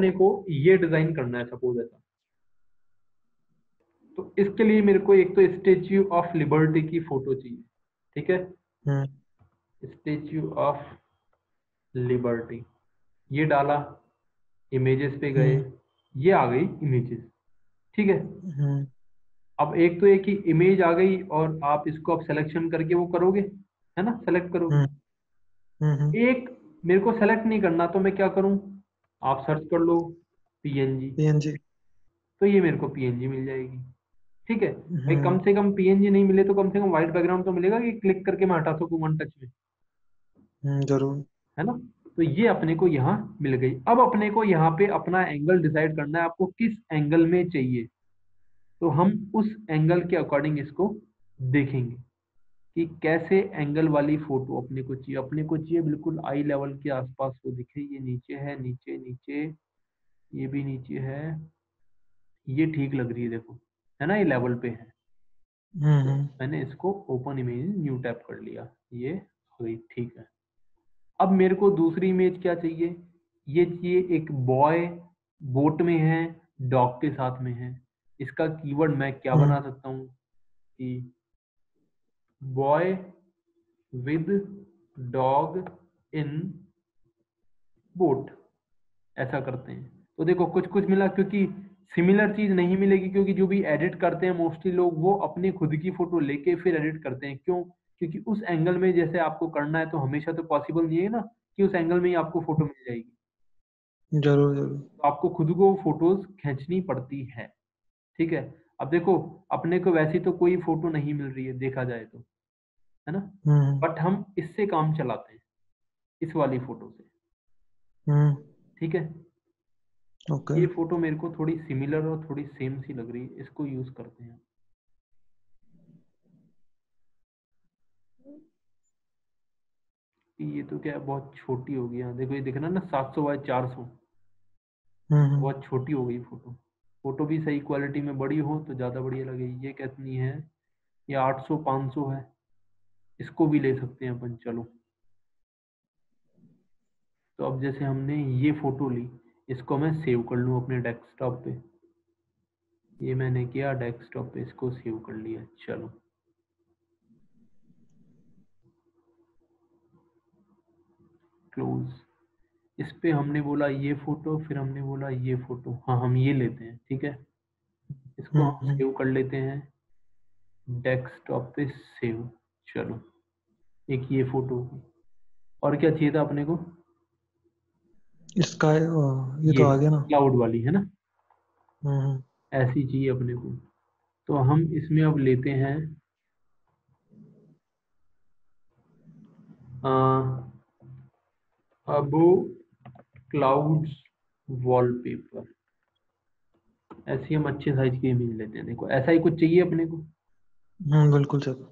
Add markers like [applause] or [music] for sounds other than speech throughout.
अपने को ये डिज़ाइन करना है सपोज़ ऐसा। तो इसके लिए मेरे को एक तो स्टेच्यू ऑफ़ लिबर्टी की फ़ोटो चाहिए ठीक है? Statue of liberty. ये डाला इमेजेस पे गए हम्म। ये आ गई इमेजेस ठीक है? हम्म। अब एक तो एक ही इमेज आ गई और आप इसको अब सिलेक्शन करके वो करोगे है ना? सेलेक्ट करोगे। हम्म। एक मेरे को सेलेक्ट नहीं करना तो मैं क्या करूँ? आप सर्च कर लो पीएनजी पीएनजी तो ये मेरे को पीएनजी मिल जाएगी। ठीक है? भाई कम से कम पीएनजी नहीं मिले तो कम से कम व्हाइट बैकग्राउंड तो मिलेगा कि क्लिक करके मैं हटा सकूँ वन टच में? ज़रूर। है ना? तो ये अपने को यहाँ मिल गई। अब अपने को यहाँ पे अपना एंगल डिसाइड करना है आपको किस एंगल में चाहिए। तो हम उस एंगल के अकॉर्डिंग इसको देखेंगे। कि कैसे एंगल वाली फ़ोटो अपने को चाहिए? अपने को चाहिए बिल्कुल आई लेवल के आसपास को दिखे ये नीचे है नीचे नीचे ये भी नीचे है। ये ठीक लग रही है देखो है ना? ये लेवल पे है। हम्म, हम्म। मैंने इसको ओपन इमेज न्यू टैप कर लिया। ये ठीक है। अब मेरे को दूसरी इमेज क्या चाहिए? ये चाहिए एक बॉय बोट में है डॉग के साथ में है। इसका कीवर्ड मैं क्या हम्म। बना सकता हूँ? कि boy with dog in boat ऐसा करते हैं। तो देखो कुछ कुछ मिला क्योंकि सिमिलर चीज़ नहीं मिलेगी क्योंकि जो भी एडिट करते हैं मोस्टली लोग वो अपने खुद की फ़ोटो लेके फिर एडिट करते हैं। क्यों? क्योंकि उस एंगल में जैसे आपको करना है तो हमेशा तो पॉसिबल नहीं है ना कि उस एंगल में ही आपको फ़ोटो मिल जाएगी। ज़रूर ज़रूर। तो आपको खुद को फ़ोटोज़ खींचनी पड़ती है। ठीक है? अब देखो अपने को वैसी तो कोई फ़ोटो नहीं मिल रही है देखा जाए तो। है ना? But hmm. हम इससे काम चलाते हैं इस वाली फ़ोटो से। हम्म। ठीक है? ओके ये फ़ोटो मेरे को थोड़ी सिमिलर और थोड़ी सेम सी लग रही है इसको यूज़ करते हैं। ये तो क्या है बहुत छोटी हो गई देखो ये देखना ना सात सौ बाय चार सौ। हम्म, बहुत छोटी हो गई फ़ोटो। फ़ोटो भी सही क्वालिटी में बड़ी हो तो ज़्यादा बढ़िया लगे ये कितनी है? ये 800 500 है। इसको भी ले सकते हैं अपन चलो। तो अब जैसे हमने ये फ़ोटो ली इसको मैं सेव कर लूँ अपने डेस्कटॉप पे। ये मैंने किया डेस्कटॉप पे इसको सेव कर लिया चलो। क्लोज। इस पे हमने बोला ये फ़ोटो फिर हमने बोला ये फ़ोटो। हाँ हम ये लेते हैं ठीक है? इसको हम सेव हम्म, हम्म। कर लेते हैं। डेस्कटॉप पे सेव चलो। एक ये फ़ोटो। और क्या चाहिए था अपने को? इसका ये, ये तो आ गया ना। क्लाउड वाली है ना? हम्म, ऐसी चाहिए अपने को। तो हम इसमें अब लेते हैं अब क्लाउड्स वॉलपेपर ऐसी हम अच्छे साइज़ की इमेज लेते हैं। देखो ऐसा ही कुछ चाहिए अपने को? हम्म बिल्कुल सर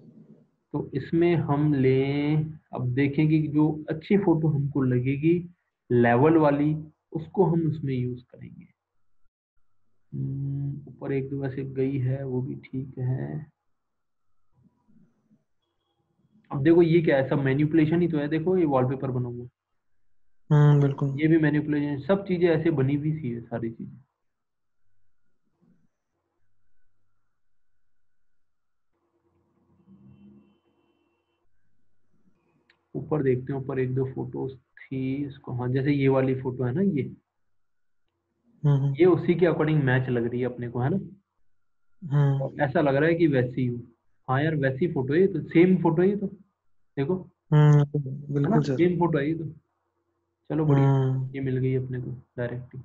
तो इसमें हम लें अब देखेंगे कि जो अच्छी फ़ोटो हमको लगेगी लेवल वाली उसको हम उसमें यूज़ करेंगे। हम्म, ऊपर एक दो वैसे गई है वो भी ठीक है। अब देखो ये क्या है सब मैन्युपुलेशन ही तो है देखो ये वॉलपेपर बना हुआ। हम्म बिल्कुल। ये भी मैनिपुलेशन सब चीज़ें ऐसे बनी हुई सी है सारी चीज़ें। ऊपर देखते हैं ऊपर एक दो फ़ोटोज़ थी इसको। हाँ जैसे ये वाली फ़ोटो है ना ये। हम्म, हम्म। ये उसी के अकॉर्डिंग मैच लग रही है अपने को है ना? हम्म। ऐसा लग रहा है कि वैसी हो। हाँ यार वैसी फ़ोटो है तो सेम फ़ोटो है तो। देखो। बिल्कुल सेम फ़ोटो है ये तो। चलो बढ़िया। ये मिल गई अपने को डायरेक्टली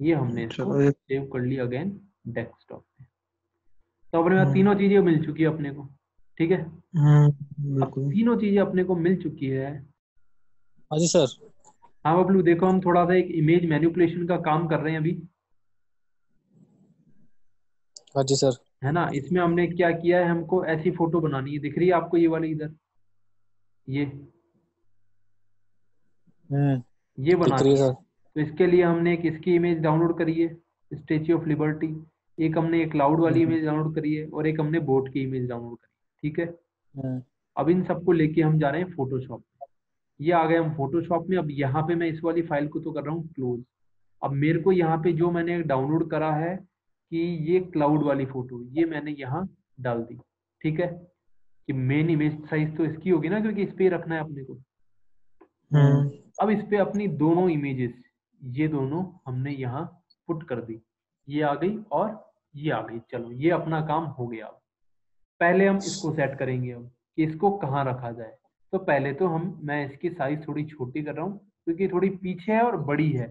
ये हमने इसको सेव कर लिया अगेन डेस्कटॉप पे। तो अपने। तीनों चीज़ें मिल चुकी है अपने को। ठीक है? हम्म, तीनों चीज़ें अपने को मिल चुकी है। हाँ जी सर। हाँ बबलू देखो हम थोड़ा सा एक इमेज मैनिपुलेशन का काम कर रहे हैं अभी। हाँ जी सर। है ना? इसमें हमने क्या किया है? हमको ऐसी फ़ोटो बनानी है। दिख रही है आपको ये वाली इधर? ये। हम्म। ये बना तो इसके लिए हमने एक इसकी इमेज डाउनलोड करी है। स्टेच्यू ऑफ़ लिबर्टी एक हमने एक क्लाउड वाली इमेज हम्म। डाउनलोड करी है और एक हमने बोट की इमेज डाउनलोड करी ठीक है? हम्म। अब इन सबको लेके हम जा रहे हैं फोटोशॉप ये आ गए हम फोटोशॉप में। अब यहाँ पे मैं इस वाली फ़ाइल को तो कर रहा हूँ क्लोज अब मेरे को यहाँ पे जो मैंने डाउनलोड करा है कि ये क्लाउड वाली फ़ोटो ये मैंने यहाँ डाल दी। ठीक है? कि मेन इमेज साइज़ तो इसकी होगी ना क्योंकि इस पे रखना है अपने को। हम्म अब इस पे अपनी दोनों इमेजेस ये दोनों हमने यहाँ पुट कर दी। ये आ गई और ये आ गई। चलो ये अपना काम हो गया। अब पहले हम इसको सेट करेंगे अब, कि इसको कहाँ रखा जाए। तो पहले तो हम, मैं इसकी साइज़ थोड़ी छोटी कर रहा हूँ, क्योंकि थोड़ी पीछे है और बड़ी है,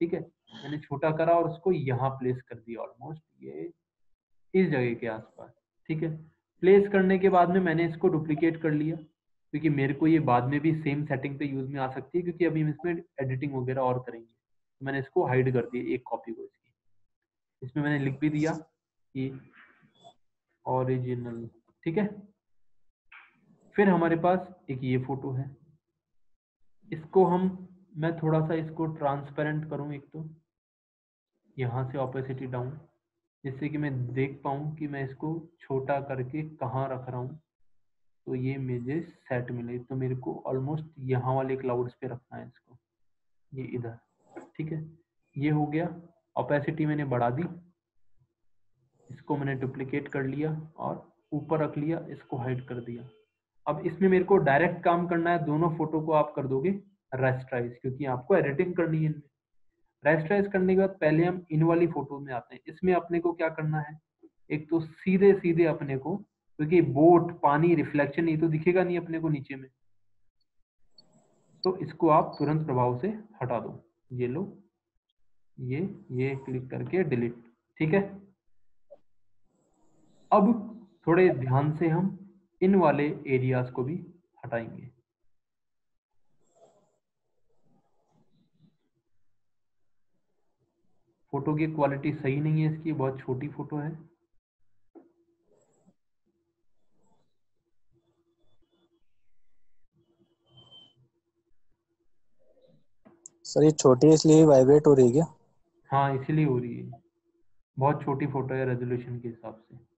ठीक है? मैंने छोटा करा और उसको यहाँ प्लेस कर दिया ऑलमोस्ट ये इस जगह के आसपास, ठीक है? प्लेस करने के बाद में मैंने इसको डुप्लीकेट कर लिया, क्योंकि मेरे को ये बाद में भी सेम सेटिंग पे यूज़ में आ सकती है, क्योंकि अभी हम इसमें एडिटिंग वगैरह और करेंगे। तो मैंने इसको हाइड कर दिया, एक कॉपी को इसकी। इसमें मैंने लिख भी दिया कि ओरिजिनल, ठीक है? फिर हमारे पास एक ये फ़ोटो है। इसको हम, मैं थोड़ा सा इसको ट्रांसपेरेंट करूँ एक तो। यहाँ से ऑपेसिटी डाउन जिससे कि मैं देख पाऊँ कि मैं इसको छोटा करके कहाँ रख रहा हूँ। तो ये मुझे सेट मिले। तो मेरे को ऑलमोस्ट यहाँ वाले क्लाउड्स पे रखना है इसको। ये इधर, ठीक है? ये हो गया ऑपेसिटी मैंने बढ़ा दी। इसको मैंने डुप्लीकेट कर लिया और ऊपर रख लिया, इसको हाइड कर दिया। अब इसमें मेरे को डायरेक्ट काम करना है, दोनों फ़ोटो को आप कर दोगे रेस्ट्राइज क्योंकि आपको एडिटिंग करनी है। इनमें रेस्ट्राइज करने के बाद पहले हम इन वाली फ़ोटो में आते हैं। इसमें अपने को क्या करना है? एक तो सीधे सीधे अपने को, क्योंकि बोट, पानी रिफ्लेक्शन ये तो दिखेगा नहीं अपने को नीचे में। तो इसको आप तुरंत प्रभाव से हटा दो। ये लो, ये ये क्लिक करके डिलीट ठीक है? अब थोड़े ध्यान से हम इन वाले एरियाज़ को भी हटाएँगे। फ़ोटो की क्वालिटी सही नहीं है इसकी बहुत छोटी फ़ोटो है। सर ये छोटी है इसलिए वाइब्रेट हो रही है क्या? हाँ इसीलिए हो रही है। बहुत छोटी फ़ोटो है रेजोल्यूशन के हिसाब से।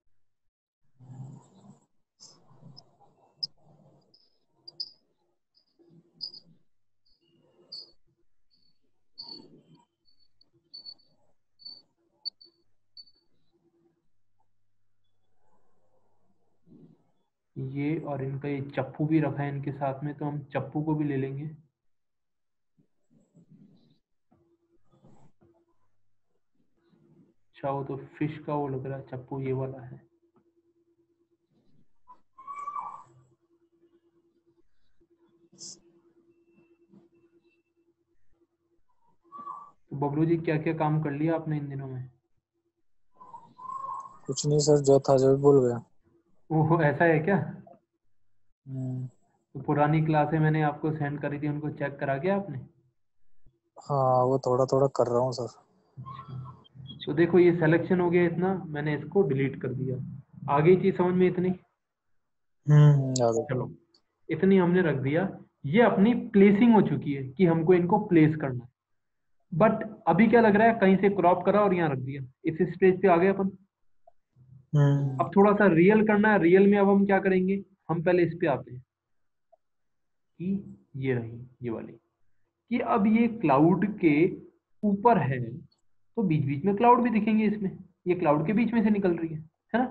ये और इनका ये चप्पू भी रखा है इनके साथ में तो हम चप्पू को भी ले लेंगे। अच्छा वो तो फ़िश का वो लग रहा है, चप्पू ये वाला है। तो बबलू जी क्या क्या काम कर लिया आपने इन दिनों में? कुछ नहीं सर, जो था जो बोल गया। ओह ऐसा है क्या? हम्म, तो पुरानी क्लासें मैंने आपको सेंड करी थी उनको चेक करा क्या आपने? हाँ वो थोड़ा थोड़ा कर रहा हूँ सर। तो देखो ये सिलेक्शन हो गया इतना मैंने इसको डिलीट कर दिया। आगे चीज़ समझ में इतनी? हम्म चलो इतनी हमने रख दिया। ये अपनी प्लेसिंग हो चुकी है कि हमको इनको प्लेस करना है। बट अभी क्या लग रहा है कहीं से क्रॉप करा और यहाँ रख दिया। इस स्टेज पे आ गए अपन। अब थोड़ा सा रियल करना है रियल में अब हम क्या करेंगे? हम पहले इस पे आते हैं कि ये रही, ये वाली। कि अब ये क्लाउड के ऊपर है तो बीच बीच में क्लाउड भी दिखेंगे इसमें। ये क्लाउड के बीच में से निकल रही है है ना?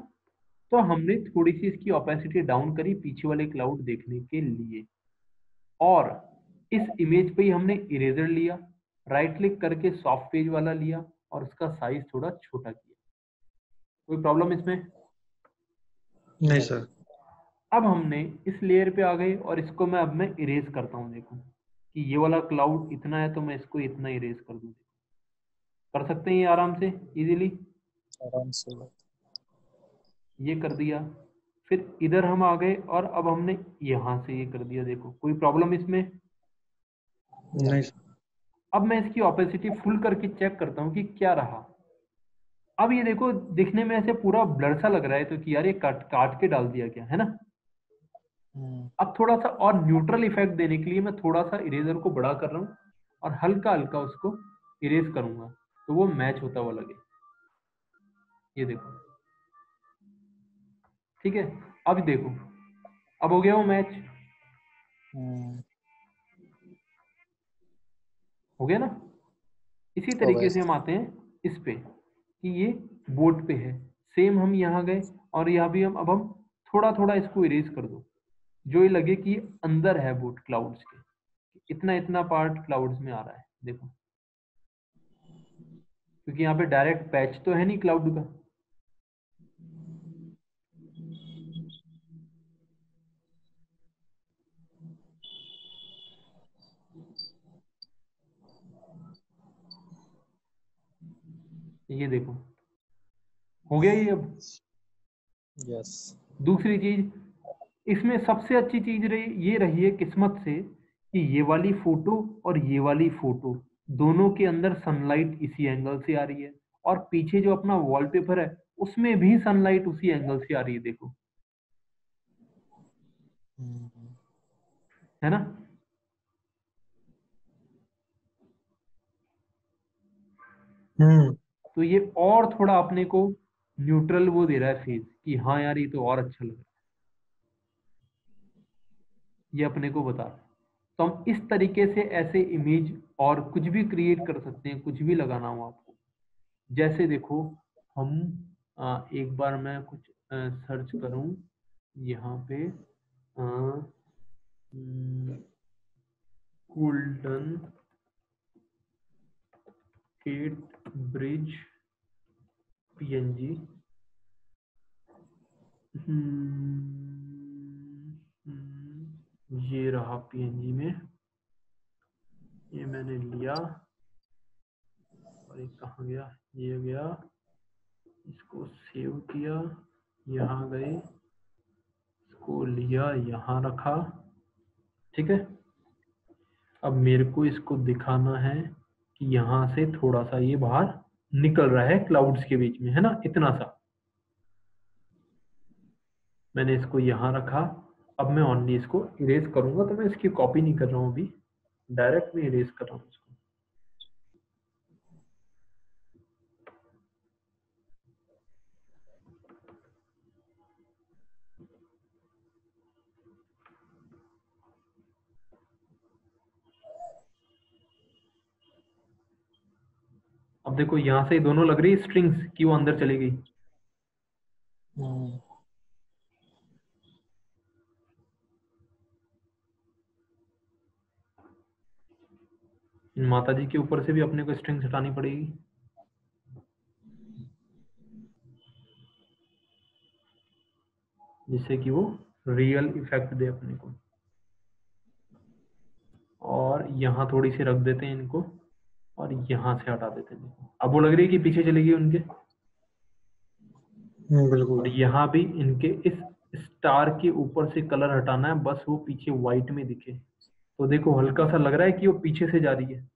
तो हमने थोड़ी सी इसकी ओपेसिटी डाउन करी पीछे वाले क्लाउड देखने के लिए। और इस इमेज पे ही हमने इरेजर लिया राइट क्लिक करके सॉफ्ट पेज वाला लिया और उसका साइज़ थोड़ा छोटा किया। कोई प्रॉब्लम इसमें? नहीं सर अब हमने इस लेयर पे आ गए और इसको मैं अब मैं इरेज करता हूँ देखो। कि ये वाला क्लाउड इतना है तो मैं इसको इतना इरेज कर दूँ। कर सकते हैं ये आराम से? इजीली आराम से। ये कर दिया। फिर इधर हम आ गए और अब हमने यहाँ से ये कर दिया देखो। कोई प्रॉब्लम इसमें? नहीं अब मैं इसकी ऑपेसिटी फुल करके चेक करता हूँ कि क्या रहा। अब ये देखो दिखने में ऐसे पूरा ब्लर सा लग रहा है तो कि यार ये काट काट के डाल दिया क्या है ना? हम्म, अब थोड़ा सा और न्यूट्रल इफ़ेक्ट देने के लिए मैं थोड़ा सा इरेजर को बड़ा कर रहा हूँ और हल्का हल्का उसको इरेज करूँगा तो वो मैच होता हुआ लगे। ये देखो। ठीक है? अब देखो। अब हो गया वो मैच हम्म, हो गया ना? इसी तरीके से हम आते हैं इस पे। कि ये बोर्ड पे है। सेम हम यहाँ गए और यहाँ भी हम, अब हम थोड़ा थोड़ा इसको इरेज कर दो। जो ये लगे कि अंदर है बोट क्लाउड्स के, इतना इतना पार्ट क्लाउड्स में आ रहा है, देखो। क्योंकि यहाँ पे डायरेक्ट पैच तो है नहीं क्लाउड का। ये देखो। हो गया ये अब? यस दूसरी चीज़ इसमें सबसे अच्छी चीज़ रही ये रही है किस्मत से कि ये वाली फ़ोटो और ये वाली फ़ोटो दोनों के अंदर सनलाइट इसी एंगल से आ रही है और पीछे जो अपना वॉलपेपर है उसमें भी सनलाइट उसी एंगल से आ रही है देखो। है ना? हम्म। तो ये और थोड़ा अपने को न्यूट्रल वो दे रहा है फ़ेज़ कि हाँ यार ये तो और अच्छा लग रहा है। ये अपने को बता रहा है। तो हम इस तरीके से ऐसे इमेज और कुछ भी क्रिएट कर सकते हैं कुछ भी लगाना हो आपको। जैसे देखो हम आ, एक बार मैं कुछ आ, सर्च करूँ यहाँ पे गोल्डन केट ब्रिज पीएनजी ये रहा पीएनजी में। ये मैंने लिया। और ये कहाँ गया? ये गया। इसको सेव किया। यहाँ गए। इसको लिया, यहाँ रखा। ठीक है? अब मेरे को इसको दिखाना है कि यहाँ से थोड़ा सा ये बाहर निकल रहा है क्लाउड्स के बीच में, है ना? इतना सा। मैंने इसको यहाँ रखा। अब मैं ऑनली इसको इरेज करूँगा तो मैं इसकी कॉपी नहीं कर रहा हूँ अभी। डायरेक्ट में इरेज कर रहा हूँ इसको अब देखो यहाँ से दोनों लग रही स्ट्रिंग्स की वो अंदर चली गई। माता जी के ऊपर से भी अपने को स्ट्रिंग्स हटानी पड़ेगी। जिससे कि वो रियल इफ़ेक्ट दे अपने को। और यहाँ थोड़ी सी रख देते हैं इनको। और यहाँ से हटा देते हैं। अब वो लग रही है कि पीछे चलेगी उनके। हम्म, और बिल्कुल यहाँ भी इनके इस स्टार के ऊपर से कलर हटाना है बस वो पीछे व्हाइट में दिखे। तो देखो हल्का सा लग रहा है कि वो पीछे से जा रही है।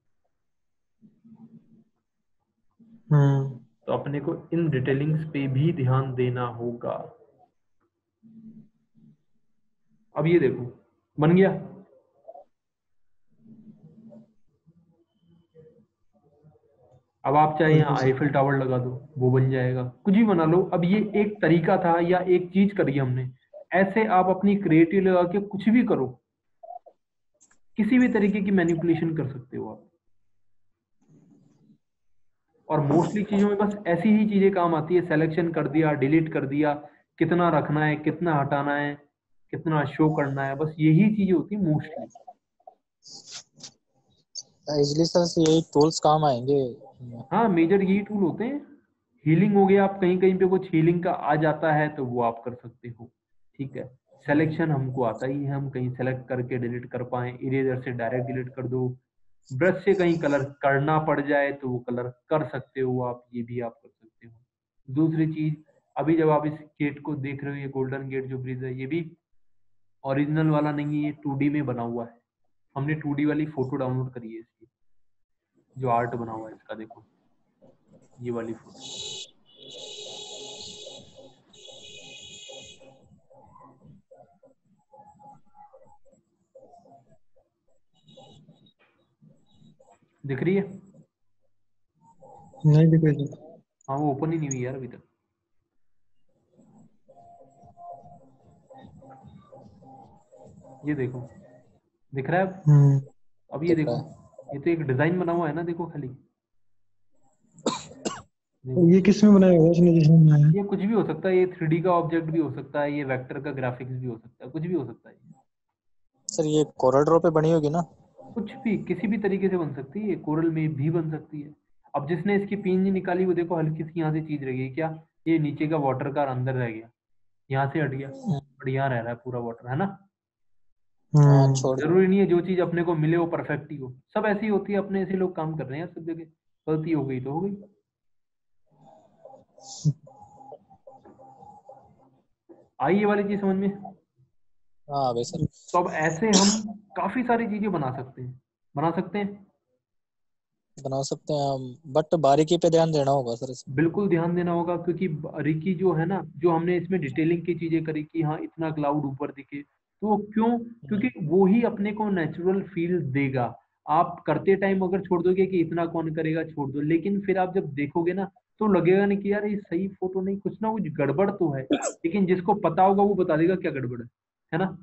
हम्म। तो अपने को इन डिटेलिंग्स पे भी ध्यान देना होगा। अब ये देखो बन गया? अब आप चाहे यहाँ आईफिल टावर लगा दो वो बन जाएगा। कुछ भी बना लो। अब ये एक तरीका था या एक चीज़ करी हमने। ऐसे आप अपनी क्रिएटिव लगा के कुछ भी करो। किसी भी तरीके की मैनिपुलेशन कर सकते हो आप। और मोस्टली चीज़ों में बस ऐसी ही चीज़ें काम आती है। सिलेक्शन कर दिया डिलीट कर दिया कितना रखना है कितना हटाना है कितना शो करना है बस यही चीज़ें होती है मोस्टली इजली सर यही टूल्स काम आएँगे। हाँ मेजर यही टूल होते हैं। हीलिंग हो गया, आप कहीं कहीं पे कुछ हीलिंग का आ जाता है तो वो आप कर सकते हो। ठीक है? सिलेक्शन हमको आता ही है, हम कहीं सेलेक्ट करके डिलीट कर पाए। इरेजर से डायरेक्ट डिलीट कर दो। ब्रश से कहीं कलर करना पड़ जाए तो वो कलर कर सकते हो आप, ये भी आप कर सकते हो। दूसरी चीज़, अभी जब आप इस गेट को देख रहे हो, ये गोल्डन गेट जो ब्रिज है, ये भी ओरिजिनल वाला नहीं है, ये टू में बना हुआ है। हमने टू वाली फ़ोटो डाउनलोड करी है इसकी। जो आर्ट बना हुआ है इसका देखो। ये वाली फ़ोटो दिख रही है? नहीं दिख रही। हाँ वो ओपन ही नहीं हुई यार अभी तक। ये देखो। दिख रहा है अब? हम्म। ये देखो ये तो एक डिज़ाइन बना हुआ है ना देखो खाली। देखो, [coughs] ये किसमें बनाया हुआ है है? ये कुछ भी हो सकता है ये थ्री का ऑब्जेक्ट भी हो सकता है ये वेक्टर का ग्राफिक्स भी हो सकता है कुछ भी हो सकता है। सर ये कोरल ड्रॉ पे बनी होगी ना? कुछ भी किसी भी तरीके से बन सकती है कोरल में भी बन सकती है। अब जिसने इसकी पिंज निकाली वो देखो हल्की सी यहाँ से चीज़ रह गई क्या? ये नीचे का वाटर का अंदर रह गया यहाँ से हट गया बट यहाँ रह रहा है पूरा वाटर है ना? हम्म, ज़रूरी नहीं है जो चीज़ अपने को मिले वो परफेक्ट ही हो। सब ऐसी होती है अपने ऐसे लोग काम कर रहे हैं सब जगह गलती हो गई तो हो गई। आई ये वाली चीज़ समझ में? हाँ सर तो अब ऐसे हम काफ़ी सारी चीज़ें बना सकते हैं। बना सकते हैं? बना सकते हैं बट बारीकी पे ध्यान देना होगा सर इसमें बिल्कुल ध्यान देना होगा क्योंकि बारीकी जो है ना जो हमने इसमें डिटेलिंग की चीज़ें करी कि हाँ इतना क्लाउड ऊपर दिखे तो क्यों? क्योंकि वो ही अपने को नेचुरल फील देगा। आप करते टाइम अगर छोड़ दोगे कि इतना कौन करेगा छोड़ दो। लेकिन फिर आप जब देखोगे ना तो लगेगा नहीं कि यार ये सही फ़ोटो नहीं कुछ ना कुछ गड़बड़ तो है। [coughs] लेकिन जिसको पता होगा वो बता देगा क्या गड़बड़ है। है ना?